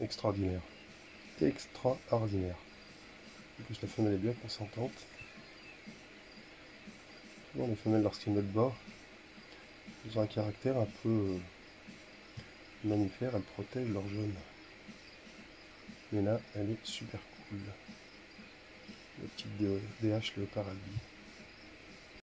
extraordinaire. Extraordinaire. En plus, la femelle est bien consentante. Souvent, les femelles, lorsqu'elles mettent bas, elles ont un caractère un peu euh, mammifère, elles protègent leur jeune. Mais là, elle est super cool. La petite DH le Albi.